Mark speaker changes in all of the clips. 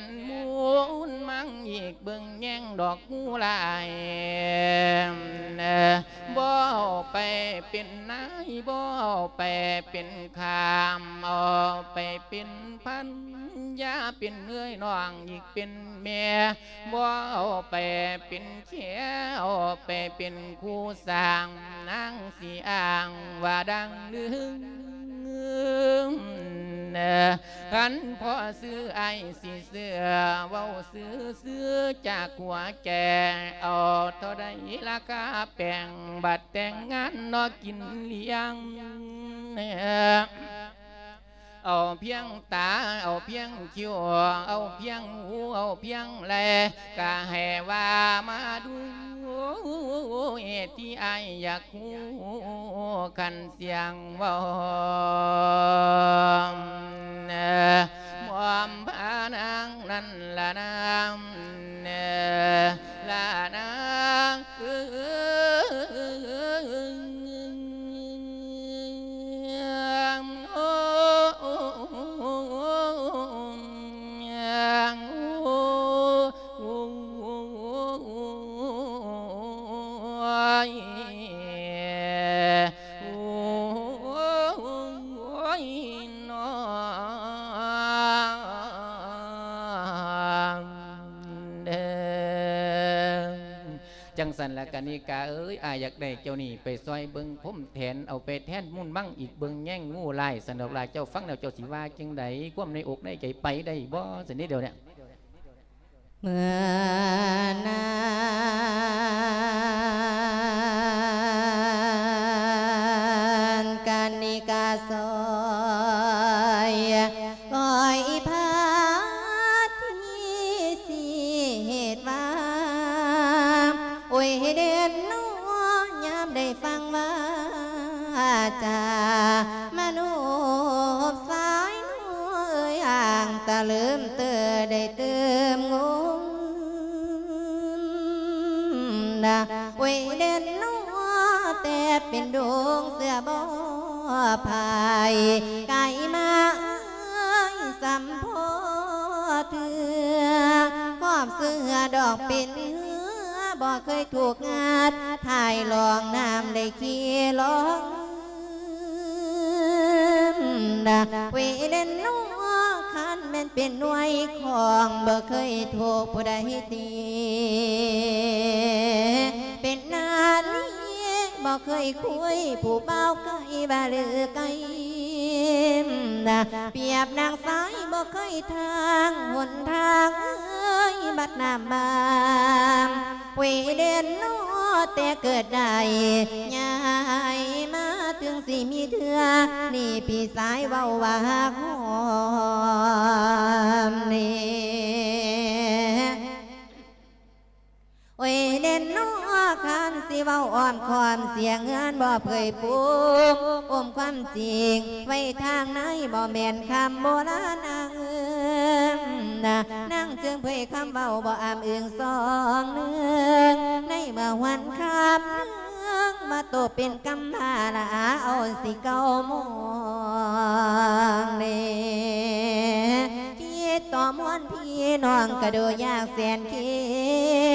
Speaker 1: นมูนมังอีกเบิ่งแย่งดอกงูลายบ่อไปเป็นนายบ่อไปเป็นขามเอาไปเป็นพันยาเป็นเนื้ยน้องอีกเป็นแม่บ่อไปเป็นแค่เอาไปเป็นคู่สร้างนางสีอ่างว่าดังลืม ขันพ่อซื้อไอ้สีเสื้อเว้าซื้อซื้อจากหัวแกเอาเท่าใดราคาแป้งบัตรแต่งงานนอกินเลี้ยงเอาเพียงตา เอาเพียงคิ้วเอาเพียงหู เอาเพียงแลกะให้ว่ามาดู ที่ไอายอยากหูกันเสียงเว่าหมอมพานางนั่นละนางละนาน นละกันนิกาเอ้ยอายอยากได้เจ้านี่ไปซอยเบิงผมแทนเอาไปแทนมุ่นมั่งอีกเบิงแย่งงูลายสนอกลายเจ้าฟังแล้วเจ้าสิว่าจังใดความในอกในใจไปได้บ่สินี้เดียวเนี่ย
Speaker 2: เมื่อนานกันนิกาซอ เถือความเสือดอกเป็นเหือบ่เคยถูกงาดถ่ายลองน้ำได้ขี้ลองนะเวเด่นนัวคันแม่นเป็นหน่วยของบ่เคยถูกผู้ใดตีเป็นนาลีบ่เคยคุยผู้เบาไก่บาลือไก่ เปียบนางสายบ่เคยทางหนทางเอ้ยบัดน้ำบามเวเด่นนอแต่เกิดได้ยายมาถึงสิมีเถื่อนี่พี่สายเว้าว่าหอมนี่ สิเว้าอ่อนความเสียงเงินบ่เผยปูมอมความจริง ไว้ทางไหนบ่แม่นคำโบราณนางเอิ้นนะนั่งจึงเผยคำเว้าบ่อามเอืองสองเนืองในเมื่อวันคำมาโตเป็นกำพาละเอาสิเก้ามองนี่พี่ ต่อมวนพี่น้องกระโดยากแสนคิ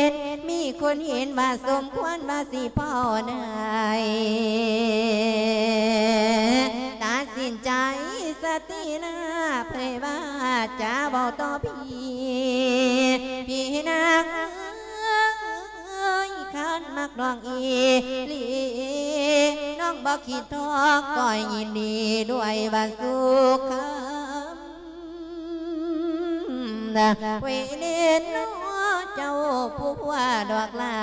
Speaker 2: ดมีคนเห็นว่าสมควรว่าสิพ่อนายตัดสินใจสตินาเผยว่าจะบอกต่อพี่พี่นางขันมักน้องอีลีน้องบอกคิดทอกก่อยยินดีด้วยบาสุขคำ นะเวเนนน้เจ้าผู้ว่าดอกลา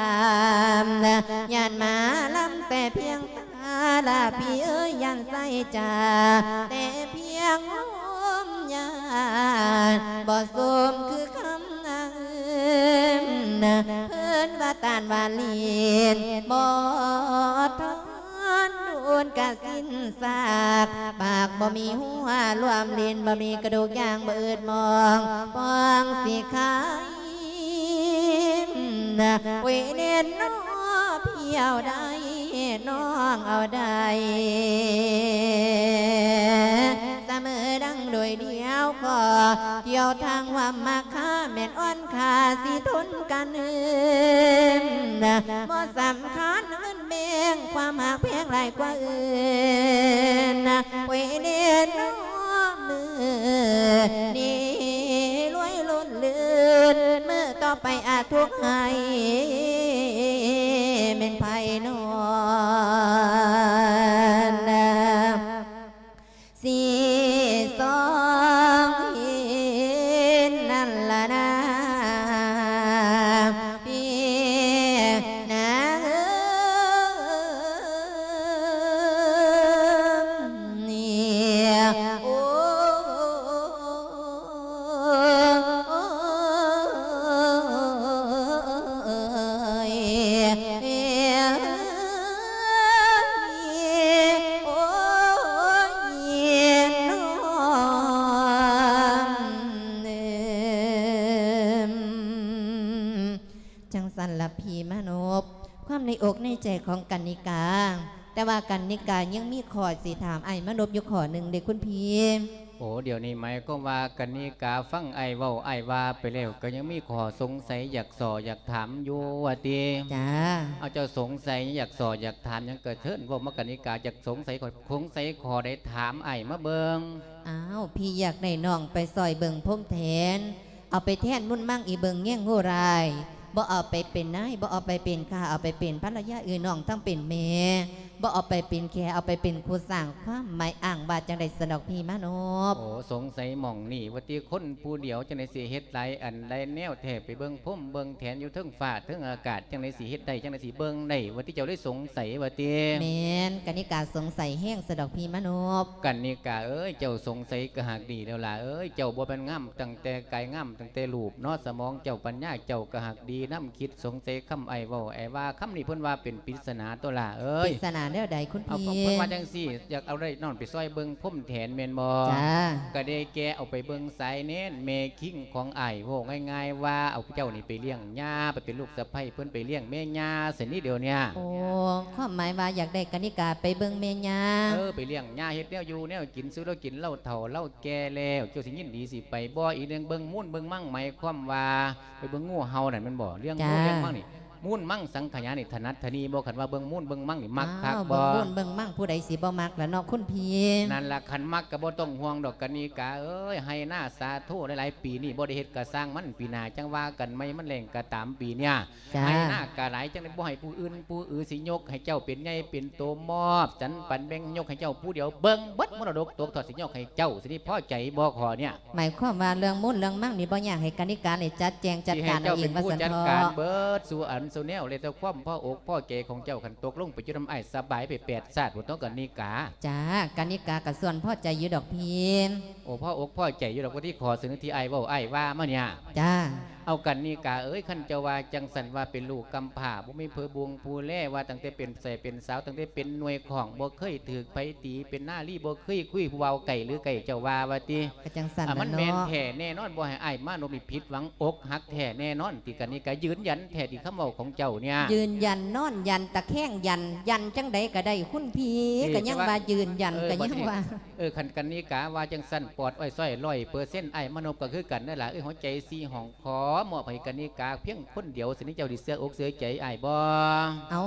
Speaker 2: มนะยานมาลำแต่เพียงตาลาพี่เอ้ยยันใส่จ่าแต่เพียงลมยานบ่สมคือคำนางเอิ้นเพิ่นว่าตานวาเลียนบ่ทอ นโดกะสิ้นซากปากบ่มีหัวรวมเลีนบ่มีกระดูกย่างบ่อืดมองปองสีขายนะเวเนนน้อพี่เอาได้น้องเอาได้เสมอดังโดยเดียวขอเกี่ยวทางว่ามาค่าแม่นอ่อนคาสิทุนกันเอินนะบ่สำคัญ งความหากเพียงไรกว่าอื่นนะไว้เดียนน้อมือนี่รวยล้นลื่นมือต่อไปอาจทุกข์ให้เป็นภัยนอน ของกันนิกา แต่ว่ากันนิกายังมีขอสิถามไอ้มานบอยู่ขอหนึ่งเด็กคุณพี
Speaker 1: โอ้เดี๋ยวนี้ไหมก็ว่ากันนี่กาฟังไอเว้าไอว่าไปแล้ว ก็ยังมีขอสงสัยอยากสออยากถามอยู่ว่าติ
Speaker 2: จ้า
Speaker 1: เอาเจ้าสงสัยอยากสออยากถามหยังเกิดเชิญว่ามากันนี่กาอยากสงสัยขอสงสัยขอได้ถามไอมาเบิง
Speaker 2: อ้าวพี่อยากได้น้องไปซอยเบิงพรมแทน เอาไปแทนมุ่นมั่งอีเบิงเงี้ยงงูราย บ่เอาไปเป็นนายบ่เอาไปเป็นข้าเอาไปเป็นภรรยาอื่นน้องทั้งเป็นเม บ่เอาไปเป็นแค่เอาไปเป็นครูสร้างความหมายอ่างบาจังไดสนอกพี่มานบ
Speaker 1: โอ้สงสัยหม่องนี่ว่าติคนผู้เดียวจังไดสิเฮ็ดไรอันใดแนวแทบไปเบิงพุ่มเบิงแทนอยู่เทิงฟ้าเทิงอากาศจังไดสิเฮ็ดได้จังไดสิเบิงได้ว่าที่เจ้าได้สงสัยว่าติ
Speaker 2: แมนกนิกาสงสัยแห้งสะดอกพี่มานบ
Speaker 1: กันนี่กาเอ้ยเจ้าสงสัยก็หากดีแล้วล่ะเอ้ยเจ้าบ่เป็นง่ำตั้งแต่กายง่ำตั้งแต่รูปเนาะสมองเจ้าปัญญาเจ้าก็หากดีน้ำคิดสงสัยคำไอเว้าไอว่าคำนี้เพิ่นว่าเป็นปริศนาตัวล่ะเอ้
Speaker 2: ป
Speaker 1: ย
Speaker 2: ริศนาเด้อใดคุณ
Speaker 1: เอา
Speaker 2: พี่
Speaker 1: เพิ่นว่าจังซี่ อยากเอาได้นอนไปซอยเบิ่งพุ่มแถนแม่นบ่
Speaker 2: จ้า
Speaker 1: ก็ได้แกเอาไปเบิ่งสายเน้นเมคิงของไอโว้ง่ายๆว่าเอาเจ้านี่ไปเลี้ยงย่าไปเป็นลูกสะใภ้เพิ่นไปเลี้ยงแม่ย่าเสินี่เดียวเนี่ย
Speaker 2: โอ้ความหมายว่าอยากได้กนิกาไปเบิงเมญา
Speaker 1: เออไปเลี้ยงย่าเฮ็ดแนวอยู่แนวกินซื้อแล้วกินเหล้าเฒ่าเหล้าแก่แล้วเจ้าสิยินดีสิไปบ่อีเรื่องเบิ่งมุ่นเบิ่งมั่งหมายความว่าไปเบิ่งงูเห่านั่นมันบ่เรื่องงู
Speaker 2: จ้า
Speaker 1: เรื่องมั่งนี่ มุ่นมั่งสังขยานี่ถนัดทนีบ่คันว่าเบิ่งมุ่นเบิ่งมั่งนี่มักคัก
Speaker 2: อ้าว
Speaker 1: บ่
Speaker 2: เบิ่งบุญเบิ่งมั่งผู้ใดสิบ่มักละเนาะคุณพี่
Speaker 1: นั่นล่ะคันมักก็บ่ต้องห่วงดอกกันนี่กาเอ้ยให้หน้าสาธุหลายๆปีนี่บ่ได้เฮ็ดก็สร้างมันปีหน้าจังว่ากันไม่มันแรงก็ตามปีเนี่ย
Speaker 2: จ้า
Speaker 1: ให้หน้ากะหลายจังได้บ่ให้ผู้อื่นผู้อื่นสิยก ให้เจ้าเป็นใหญ่เป็นโตมอบจันปันแบ่งยกให้เจ้าผู้เดียวเบิ่งเบิดมรดกตกทอดสิยกให้เจ้าสินี่พอใจบ่ขอเนี่ย
Speaker 2: หมายความว่าเรื่องมุ่นเรื่องมั่งนี่บ่อยากให้กนิกานี่จัดแจงจัด
Speaker 1: สิ
Speaker 2: กา
Speaker 1: ให้
Speaker 2: รเอา
Speaker 1: เจ้า
Speaker 2: เอ
Speaker 1: เป็
Speaker 2: ง
Speaker 1: น
Speaker 2: ว่า
Speaker 1: ผู้
Speaker 2: สัน
Speaker 1: จัด
Speaker 2: ท
Speaker 1: การ
Speaker 2: อ
Speaker 1: เบิดสู่อันสู่แนวเลยแต่ความพ่ออกพ่อเกของเจ้าคันตกลงไปจุดน้ำไอ้ายสบายไปแปดชาติบ่ต้องกันนี่กา
Speaker 2: จ้ากนิกากับส่วนพ่อใจอยู่ดอกพี่
Speaker 1: โอ้พ่ออกพ่อใจอยู่ดอกว่าที่ขอเสนอที่ไอ้ายเว้าไอ้ายว่ามาเนี่ย
Speaker 2: จ้า
Speaker 1: เอากันนี่กาเอ้ยขันเจ้าว่าจังสันว่าเป็นลูกกำผ่าบ่มีเพอบวงผู้แล่ว่าตั้งแต่เป็นใส่เป็นสาวตั้งแต่เป็นหน่วยของบ่เคยถือไปตีเป็นหน้ารีบ่เคยคุยผู้เว้าไก่หรือไก่เจ้าว่าว่าติ
Speaker 2: กระจังสัน
Speaker 1: อะมั
Speaker 2: ละ
Speaker 1: นแม่น
Speaker 2: เนาะ
Speaker 1: แท้แน่นอนบ่ให้อ้ายมานบนี่ผิดหวังอกหักแท้แน่นอนที่กันนี่ก็ยืนยันแท้ที่คำเว้าของเจ้าเนี่ย
Speaker 2: ยืนยันนอนยันตะแคงยันยันจังใดก็ได้คุณพี่
Speaker 1: นี่
Speaker 2: ก็ยัง
Speaker 1: แต่ว่า
Speaker 2: ว่ายืนยัน
Speaker 1: เออ
Speaker 2: ก็
Speaker 1: บั
Speaker 2: ยั
Speaker 1: ด
Speaker 2: ง
Speaker 1: นี้
Speaker 2: ว่า
Speaker 1: เออคันกันนี่กาว่าจังสันปอดอ้อยส้อยร้อยเปอร์เซ็นต์ไอ้ายมานบก็คือกันนั่นล่ะเอ้ยหัวใจสีห้องขอมอบให้กันนี่กาเพียงคนเดียวสินี่เจ้าดิเสื้ออกเสื้อใจอ้ายบ่
Speaker 2: เอา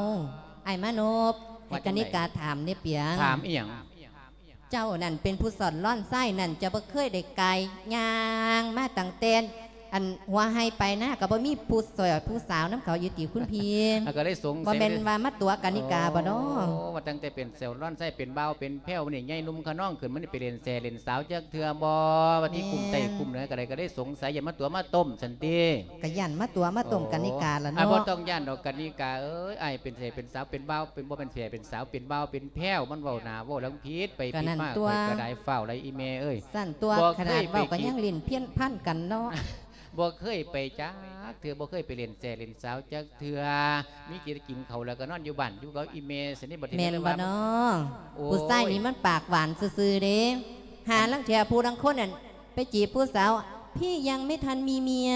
Speaker 2: ไอ้มานพ
Speaker 1: ว่า
Speaker 2: ให้
Speaker 1: จั
Speaker 2: ก
Speaker 1: งใด
Speaker 2: นิกาถามเนี่ยเปียง
Speaker 1: ถามอีหยัง
Speaker 2: เจ้านั่นเป็นผู้สอนล่อนไส้นั่นจะบ่เคยได้ไกลยางมาตั้งเต้น อันหัวให้ไปหน้าก็บ่มีผู้สอยผู้สาวน้ำเขาอยู่ติคุณพี่
Speaker 1: อะก็ได้สง
Speaker 2: บ่
Speaker 1: สัย
Speaker 2: แม่นว่ามาตัวกนิกาบ่เนาะ
Speaker 1: โอ้ว่าตั้งแต่เป็นเซลล์ร่อนไส้เป็นเบาวเป็นแพ้วนี่ใหญ่หนุ่มขน้องขึ้นมันนี่ไปเรียนแซ่เรียนสาวจักเทือบ่ว่าที่กลุ่มไตกลุ่มเหนือก็ได้ก็ได้สงสัยอย่ามาตัวมาต้มสันติ
Speaker 2: ก็ยันมาตัวมาต้มกนิกาละ
Speaker 1: อะ
Speaker 2: เนาะ
Speaker 1: บ่ต้องย่านดอกกันนิกาเอ้ยไอ้ายเป็นแซ่เป็นสาวเป็นเบาวเป็นบ่เป็นแซ่เป็นสาวเป็นเบาวเป็นแพ้วมันเว้าหน้าเว้าหลังผิดไปผิดมากไปก็ได้เฝ้าไรอีเมเอ้ย
Speaker 2: สั้นตัว
Speaker 1: บ่
Speaker 2: ขนาด
Speaker 1: เคยไป
Speaker 2: เว้าก็
Speaker 1: กิน
Speaker 2: ยังลิ้นเพี้ยนพันกันเนาะ
Speaker 1: บ่เคยไปจักเทือบ่เคยไปเรียนแซ่เรียนสาวจักเทือมีกินกินเขาวแล้วก็นอนอยู่บ้านอยู่กับอีเมสนิทบ่
Speaker 2: แม่น
Speaker 1: เลย
Speaker 2: บ่
Speaker 1: ว่า
Speaker 2: เนาะ
Speaker 1: โอ้ย
Speaker 2: ผู้ชายนี่มันปากหวานซื่อๆเด้หาลังเทียผู้ลังคนนั่นไปจีบผู้สาว พี่ยังไม่ทันมีเมีย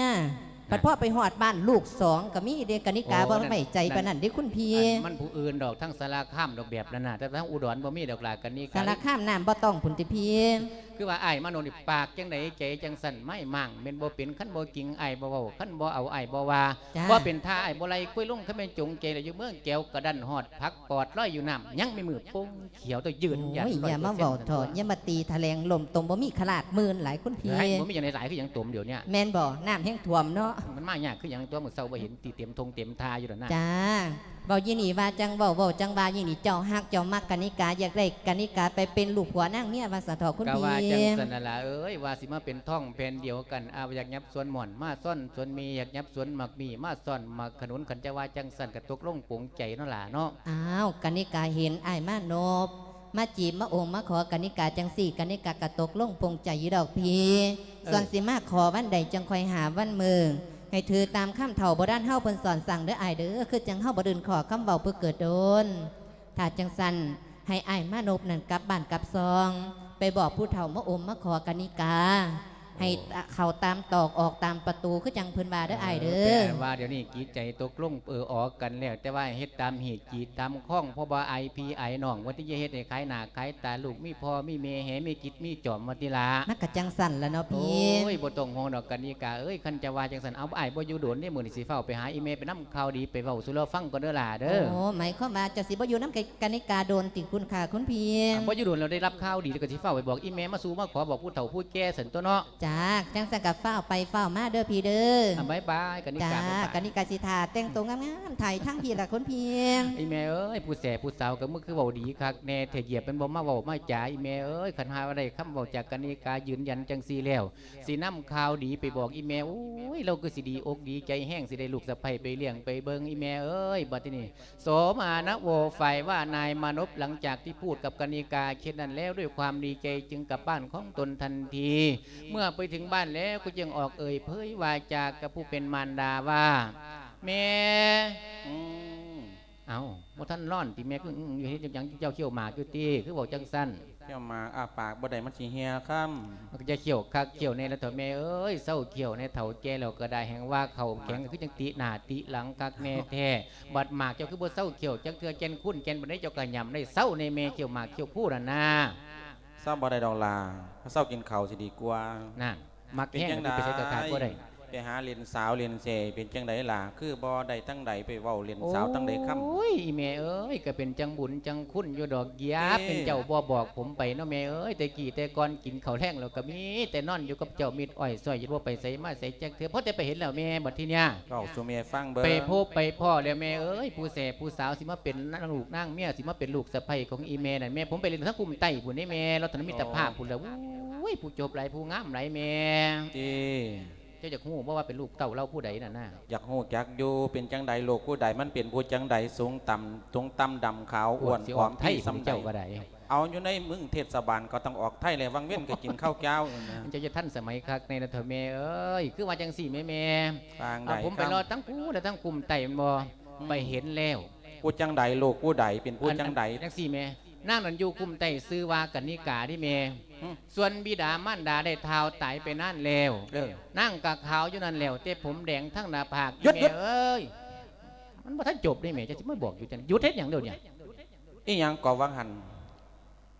Speaker 2: ปัดพ่อไปหอดบ้านลูกสองก็มีเด็กกนิกาบ่ไม่ใจปานนั้นเด้คุณพี่
Speaker 1: อันมันผู้อื่นดอกทั้งสารข้ามดอกแบบนั้นน่ะแต่ทั้งอุดรบ่มีดอกหลากกันนี่
Speaker 2: สารข้ามน้ำบ่ต้องผุนติพี่
Speaker 1: คือว่าไอ้ายมโนนี่ปากจังไดใจจังสั่นไม่มั่งเป็นบ่เป็นขั้นบ่กิงไอ้ายบ่เว้าขั้นบ่เอาไอ้ายบ่ว่า
Speaker 2: จ้า
Speaker 1: บ่เป็นท่าไอ้ายบ่ไหลคุยลงเขาเป็นจงใจแล้วอยู่เมืองแก้วกระดันฮอดพักปอดลอยอยู่น้ำยังไม่มือโป้งเขียวตัวยืนยัน
Speaker 2: โอ้ยอย่ามา
Speaker 1: 100%
Speaker 2: เว้าถอดอย่ามาตีทะแลงลมตมบ่มีขลาดหมื่นหลายคุณพี่
Speaker 1: ไอ้บ่มีอย่างหลายๆคือหยังตมเดี๋ยวเนี้ย
Speaker 2: แม่นบ่น้ำแห้งท่วมเนาะ
Speaker 1: มันมากยากคือหยังตัวมื้อเช้าบ่เห็นตีเต็มทงเต็มทาอยู่แล้วนะ
Speaker 2: จ้า เบายี่นี่ว่าจังเบาเบาจังบายี่นี่เจ้าฮักเจ้ามักกนิกาอยากได้กนิกาไปเป็นลูกผัวนางเนี่ยว่าสะเถอคุณ
Speaker 1: ก็
Speaker 2: พี่
Speaker 1: ว่าจังสันนั่นล่ะเอ้ยว่าสิมาเป็นท่องแผ่นเดียวกันอาอยากยับสวนหม่อนมาซ่อนสวนมีอยากยับสวนหมักมีมาซ่อนหมักขนุนขันจะว่าจังสันกระตกลงปวงใจเนั่นล่ะเนาะ
Speaker 2: อ้าวกนิกาเห็นอ้ายมานบมาจีบมาโองมาขอกนิกาจังสี่กนิกากระตกลงปงใจอยู่ดอกพีส่วนสิมาขอวันใดจังคอยหาวันมือ ให้ถือตามข้ามเถ่าบ่ด้านเฮาเพิ่นสอนสั่งเด้ออายเด้อคือจังเฮาบ่เดินขอคำเบาเพื่อเกิดโดนถ้าจังสันให้อ้ายมานบนั่นกลับบ้านกลับซอง ไปบอกผู้เฒ่ามาอมมาขอกนิกา ให้เข้าตามตอกออกตามประตูคือจังเพิ่นว่าเด้ออ้ายเด้อ
Speaker 1: แต่ว่าเดี๋ยวนี้กีดใจตกลงเออออกกันแล้ว แต่ว่าเฮ็ดตามเหตุกีดตามข้องเพราะว่าไอพีไอน้องว่าที่จะเฮ็ดให้ขายหน้าขายตาลูกมีพ่อมีเมแหมีกิจมีจอมมาติลา
Speaker 2: มักกะจังสันแล้วเนาะ
Speaker 1: โอ้
Speaker 2: พี่
Speaker 1: ยบ่ต้องห่วงดอกกันนี่กาเอ้ยคันจะว่าจังสันเอาไอ้ายบ่อยู่โดนนี่มื้อนี้สิเฝ้าไปหาอีเมลไปนำข่าวดีไปเว้าสู่เราฟังก่อนเด้อล่ะเด้อ
Speaker 2: โอ้หมายความว่าเจะสิบ่อยู่น้ำกันนิกาโดนติคุณค่ะคุณพี่
Speaker 1: บ่อยู่โดนเราได้รับข่าวดีแล้วก็สิเฝ้าไปบอกอีเมลมาสู่มาขอบอกผู้เฒ่าผู้แก่สันตัวเนาะ
Speaker 2: จ้าจังสังกับฝ้าวไปฝ้าวมาเด้อพี่เด้อ
Speaker 1: อะบ๊ายบายกันนี่
Speaker 2: จ้ากา
Speaker 1: บ๊ายบาย
Speaker 2: กันนิกาสิทาแต่งตัวงามๆถ่ายทั้งพี่ละคุณพี่
Speaker 1: อีเมลเอ้ยผู้แสผู้สาวก็มึงคือเว้าดีคักแน่เถเหยียบเป็นบ่มาเว้ามาจ๋าอีเมลเอ้ยคันหาว่าได้คำเว้าจากกันนี่กายืนยันจังซี่แล้วสินำข่าวดีไปบอกอีเมลโอ้ยเราคือสิดีอกดีใจแห้งสิได้ลูกสะใภ้ไปเลี้ยงไปเบิ่งอีเมลเอ้ยบัดนี้โสมานะโวฝ่ายว่านายมานพหลังจากที่พูดกับกนิกาเช่นนั้นแล้วด้วยความดีใจจึงกลับบ้านของตนทันที เมื่อไปถึงบ้านแล้วก็จึงออกเอ่ยเผยวาจากับผู้เป็นมารดาว่า แม่อืมเอาบ่ท่านร้อนที่แม่คืออื้ออยู่เฮ็ดจังเจ้าเขี้ยวหมากอยู่ตีคือบอกจังสั้น
Speaker 3: เที่ยวมาอาปากบ่ได้มันสิเฮียค่
Speaker 1: มันก็จะเขี้ยวคักเขี้ยวในแล้วเถอะแม่เอ้ยเศร้าเขี้ยวในเถาแก่แล้วก็ได้แห่งว่าเขาแข็งก็คือจังติหน้าติหลังคักแน่แท้บัดหมากเจ้าคือบ่เศร้าเขี้ยวจังเทือแกนคุ้นแกนบ่ได้เจ้าก็ยำได้เศร้าในแม่เขี้ยวหมากเขี้ยวผู้น่ะนะำ
Speaker 3: เศร้าบ่ได้ดอกลาเศร้ากินเข่าวสิดีกว่า
Speaker 1: นั่นมักแห้ง
Speaker 3: จัง
Speaker 1: ก็
Speaker 3: ไป
Speaker 1: ใช้กระกาบ่ได้
Speaker 3: ไปหาเรียนสาวเรียนเสเป็นจังไดล่ะคือบ่ได้ตั้งใดไปเว้าเรียนสาวตั้งใดค่ำ
Speaker 1: โอ้ยอีแม่เอ้ยก็เป็นจังบุญจังคุณอยู่ดอกยา
Speaker 3: เอ๊ะ
Speaker 1: เป็นเจ้าบ่บอกผมไปเนาะแม่เอ้ยแต่กี่แต่ก่อนกินข้าวแห้งแล้วก็มีแต่นอนอยู่กับเจ้ามิดอ้อยซอยอยู่บ่ไปใส่มาใส่จักเถือเพราะแต่ไปเห็นแล้วแม่บัดทีเนี้ย
Speaker 3: เว้าสู่แม่ฟังเบิ่ง
Speaker 1: ไปพบไปพ่อแล้วแม่เอ้ยผู้แสผู้สาวสิมาเป็นนางลูกนางเมียสิมาเป็นลูกสะใภ้ของอีแม่นั่นแม่ผมไปเรียนทั้งกลุ่มไต้ผู้นี่แม่เราตอนนั้นมีแต่ภาพผู้แล้วโอ้ยผู้จบหลายผู้งามหลายแม่
Speaker 3: ติ
Speaker 1: เจ้าจะฮู้บ่ว่าเป็นลูกเต้าเราผู้ใดน่ะนะ
Speaker 3: อยากฮู้จักอยู่เป็นจังใดโลกผู้ใดมันเป็นผู้จังใดสูงต่ำสูงต่ำดำขาวอ้วน
Speaker 1: สิ
Speaker 3: ผ
Speaker 1: อ
Speaker 3: อ
Speaker 1: อ
Speaker 3: ม
Speaker 1: กไทย
Speaker 3: ที่
Speaker 1: สำ
Speaker 3: สำใด
Speaker 1: เจ้าก็ได้
Speaker 3: เอาอยู่ในมึงเทศบาลก็ต้องออกไทยเลยวังเว้นก็กินข้าวเจ้านั่นนะ
Speaker 1: มันจะจะท่านสมัยคักในนะเถอะแม่เอ้ยคือว่าจังสี่แม่แม่
Speaker 3: ฟาง
Speaker 1: เอา
Speaker 3: ใด
Speaker 1: ผมไปรอทั้งกูและทั้งกลุ่มไต่มันบ่ไปเห็นแล้ว
Speaker 3: ผู้จังใดโลกผู้ใดเป็นผู้จังใด
Speaker 1: จังสี่แม่นางนันอยู่กลุ่มไต่ซื้อว่ากันนิกาที่แม่
Speaker 3: อืม
Speaker 1: ส่วนบิดามารดาได้เท้าตายไปนั่นแล้ว
Speaker 3: เออ
Speaker 1: นั่งกะขาวอยู่นั่นแล้วแต่ผมแดงทั้งหน้าผาก
Speaker 3: หยุดหยุ
Speaker 1: แม่
Speaker 3: ด
Speaker 1: เอ้ยมันบ่ทันจบนี่แม่จะสิมาบอกอยู่จังหยุดเฮ็ดหยังเดี๋ยวเนี้
Speaker 3: อีหยังก่อวังหัน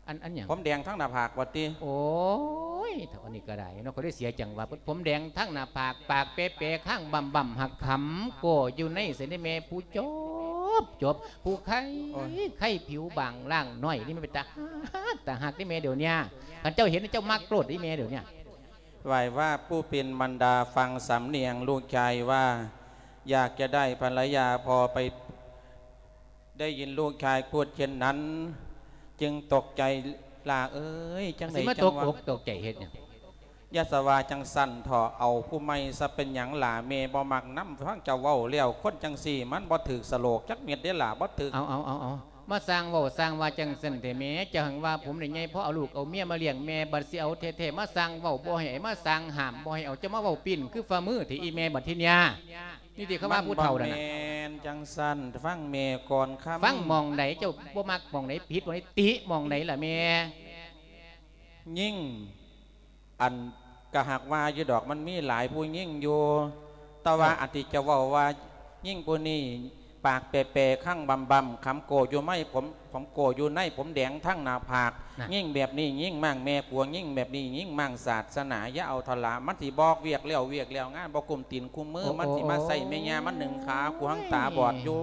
Speaker 1: อันอันหยัง
Speaker 3: ผมแดงทั้งหน้าผากวัดติ
Speaker 1: โอ้ยเท่าอันนี้ก็ได้เนาะก็ได้เสียจังว่าผมแดงทั้งหน้าผากปากเป๊ะๆข้างบ่ำบ่ำหักขำโกอยู่ในเสนแม่ผู้จ บจบผู้ไข้ไข้ผิวบางล่างน้อยนี่มันเป็นตาฮักตาหักนี่แม่เดี๋ยวเนี้ยคันเจ้าเห็นเจ้ามักโกรธนี่แม่เดี๋ยวเนี้ย
Speaker 3: ไหวว่าผู้เป็นบรรดาฟังสำเนียงลูกชายว่า อยากจะได้ภรรยาพอไป ได้ยินลูกชายพูดเช่นนั้น จึงตกใจลาเอ้ยจังไหน
Speaker 1: สิมา
Speaker 3: จั
Speaker 1: ต
Speaker 3: ง
Speaker 1: ก
Speaker 3: ว่า
Speaker 1: อกตกใจเฮ็ดเนี่ย
Speaker 3: ยาสวาจังสั่นถอเอาผู้ไม่ซะเป็นหยังหลาเมบ่มักน้ำฟังเจ้าเว้าเลี้ยวคนจังสี่ มันบ่ถือสโลกจักเม็ดได้หล่าบ่ถือ
Speaker 1: เอาเอาเอาเอามาสร้างเว่าสร้างว่าจังสันแต่แม่จะหังว่าผมได้ไงเพราะเอาลูกเอาเมียมาเลี้ยงแม่บัดสิเอาเท่ๆมาสร้างเว้าบ่ให้มาสร้างห้ามบ่ให้เอาจะมาเว้าปิ้นคือฝ่ามือที่อีแม่บัดทีเนี้ยนี่ที่เขาว่าผู้เฒ่านั่น
Speaker 3: มั
Speaker 1: น่ะ
Speaker 3: บ่แม่นจังสั่นฟังเมก่อนครับ
Speaker 1: ฟังมองไหนเจ้าบ่มักมองไหนผิดมองไหนติมองไหนล่ะแม่
Speaker 3: ยิ่ง อันกะหักว่าอยู่ดอกมันมีหลายผู้ยิ่งอยู่แต่ว่าอติจะเว่าว่า ยิ่งผู้นี้ปากเปะๆข้างบำบำคำโกอยู่ไม่ผมผมโกอยู่ในผมแดงทั้งหนาผาก
Speaker 1: น่ะ
Speaker 3: ยิ่งแบบนี้ยิ่งมั่งแม่กวงยิ่งแบบนี้ยิ่งมั่งศาสนาอย่าเอาทลามันสิบอกเวียกเลี้ยวเวียกเลี้ยวงานบอกกลุ่มตีนคุมมือ
Speaker 1: โอ้
Speaker 3: มันสิมา
Speaker 1: โอ้
Speaker 3: ใส่แม่ยามันหนึ่งขากูหังตาบอดอยู่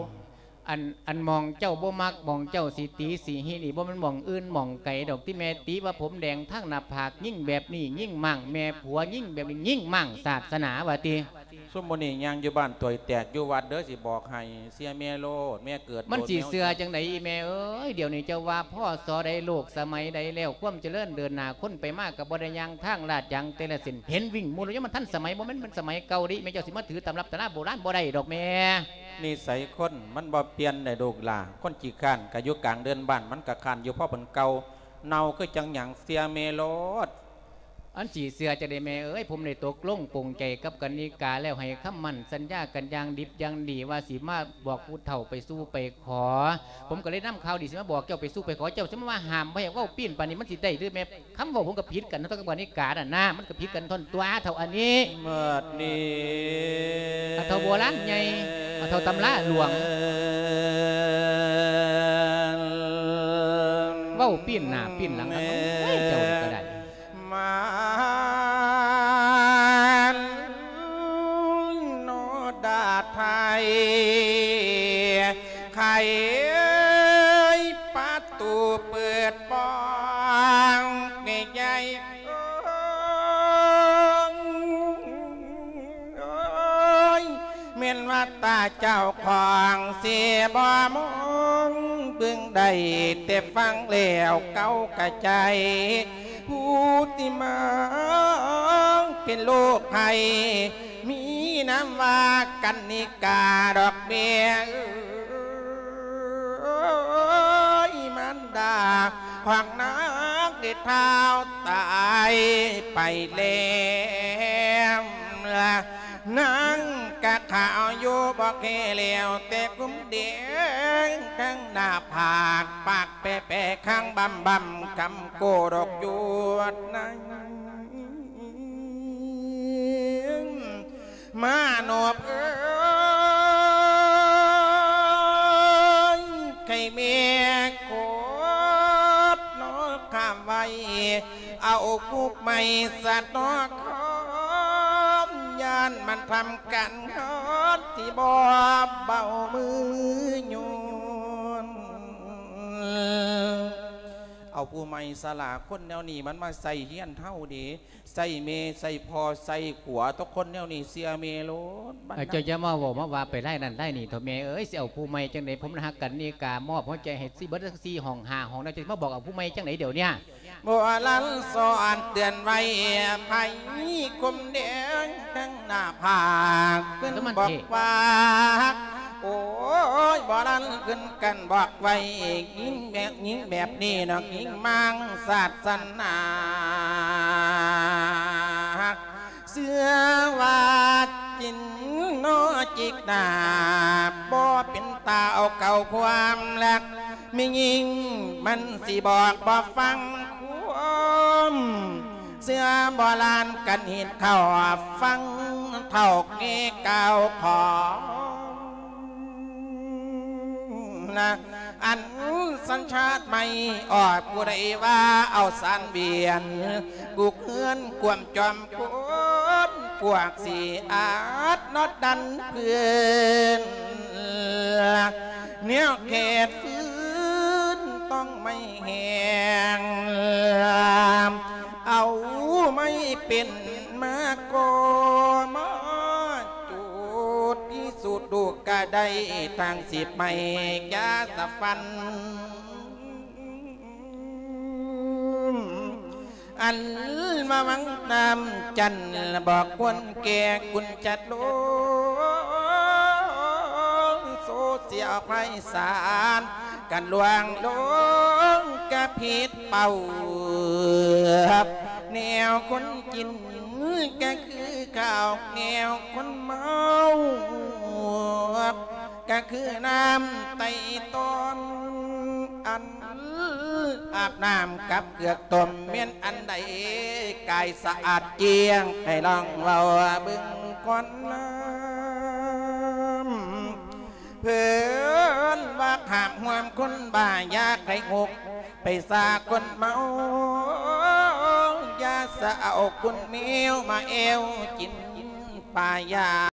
Speaker 1: อันอันมองเจ้าบ่มักมองเจ้าสีตีสีหินี่บ่มันมองอื่นมองไก่ดอกที่แม่ตีว่าผมแดงทั้งหน้าผากยิ่งแบบนี้ยิ่งมั่งแม่ผัวยิ่งแบบนี้ยิ่งมั่งศาสนาว่าตี
Speaker 3: ซุมโมนี่ยังอยู่บ้านตัวแตกอยู่วัดเด้อสิบอกให้เสียแม่โลดแม่เกิด
Speaker 1: มัน
Speaker 3: โด
Speaker 1: สี
Speaker 3: แว
Speaker 1: เสือจังไดอีแม่เอ้ยเดี๋ยวนี้เจ้าว่าพ่อสอใดโลกสมัยใดแล้วความเจริญเดินหน้าคนไปมากกับบ่ได้ยังทางลาดยังแต่ละสินเห็นวิ่งมูลยมันทันสมัยบ่แม่นมันสมัยเก่าดิแม่เจ้าสิมาถือตำรับตำราโบราณบ่ได้ดอกแม่
Speaker 3: นี่ใส่คนมันบ่เปลี่ยนในโดกลาคนจีข้านกะอยู่กลางเดินบ้านมันกะคานอยู่เพ่อเป็นเก่าเนาคือจังหยังเสียเมโลด
Speaker 1: อันสีเสือจะได้แม่เอ้ยผมได้ตกลงปลงใจกับกันนิกาแล้วให้คำมั่นสัญญากันอย่างดิบอย่างดีว่าสิมาบอกผู้เฒ่าไปสู้ไปขอ ผมก็เลยนำข่าวดีสิมาบอกเจ้าไปสู้ไปขอเจ้าสิมาว่าห้ามบ่ให้เว่าปีนปานนี้มันสิได้หรือแม่คำบอกผมก็ผิดกันนะต้องกับนิกาน่ะนะมันก็ผิดกันทนตัวเท่าอันนี้
Speaker 3: เมื่อนี้
Speaker 1: เอาเท่าโบราณไงเอาเท่าตำราหลวงเว้าปีนหน้าปีนหลังนะโอ้ยเจ้า ดา
Speaker 3: ไทยไข่ประตูเปิดปองใหญ่โอ้ยเม่นว่าตาเจ้าของเสียบ่มองเบิ่งได้แต่ฟังแล้วเก้ากระใจผู้ที่มาเป็นโลกภัยมีน้ ว่ากันนิกาดอกเบี้ยเอ้ยมันดาขวางนักเด็ดเท้าตายไปแล้วล่ะนั่งกะข่าวอยู่บอกเคแล้วแต่กุ้มเดียงข้างหน้าผากปากแปะแปะข้างบำบำคำโกดอกยวดนั้น มาหนอบเอ้ยไก่เมียโคตรนอกข้ามไว้เอากุกไม่สัตว์นอกคอมยานมันทำกันฮอดที่บ่เบามืออย เอาผู้ไม่สลาคนแนวนี้มันมาใส่เฮียนเท่าดีใส่เมใส่พอใส่ขัวทุกคนแนวนี้เสียเมโลดบ้าน
Speaker 1: เอ้ย
Speaker 3: นั้น
Speaker 1: เจ้าจะมาบอกมาว่าไปไล่นั่นไล่นี่เถอะแม่เอ้ยสิเอาผู้ใหม่จังไดผมนะฮักกันนี่กามอบหัวใจให้สิเบิดทั้งสี่ห้องห้าห้องแล้วจะมาบอกเอาผู้ใหม่จังไดเดี๋ยวเนี้ย
Speaker 3: บัวลันสอนเตือนไว้ภัยคมเดียงข้างหน้าผากขึ้นบอกว่า โอ้ยบ่ลันขึ้นกันบอกไว้ยิงแบบยิงแบบนี้นอกยิงมังศาสนาเสื้อว่าจินโนจิกนาบ่เป็นตาเอาเก่าความรักไม่ยิงมันสิบอกบ่ฟังความเสื้อโบราณกันเห็นเข้าฟังเท่าเงี้เก่าของ นะอันสัญชาติไม่ออกกูได้ว่าเอาสันเบียนกูเคือนกวมจอมกวนปวกสีอาดนอดดันเพื่อนเนี้ยเขตฟื้นต้องไม่แหงเอาไม่เป็นมาโกมาูกะได้ทางสิบไม่ยาสะฟัน อันมาวังนำจันบอกควรแก่กุญจัดโลงโซเสียไพสารกันลวงลงกะผิดเป่าแนวคนกินก็คือข้าวแนวคนเมา ก็คือน้ำไตต้นอันอาบน้ำกับเกือกต้มเมียนอันใดกายสะอาดเจียงให้ลองเราบึงก่อนน้ำพื่อนว่าหามหวามคนบ้ายาไข่งกไปสาคนเมายาสะเอาคุณเมียวมาเอวกินปลายา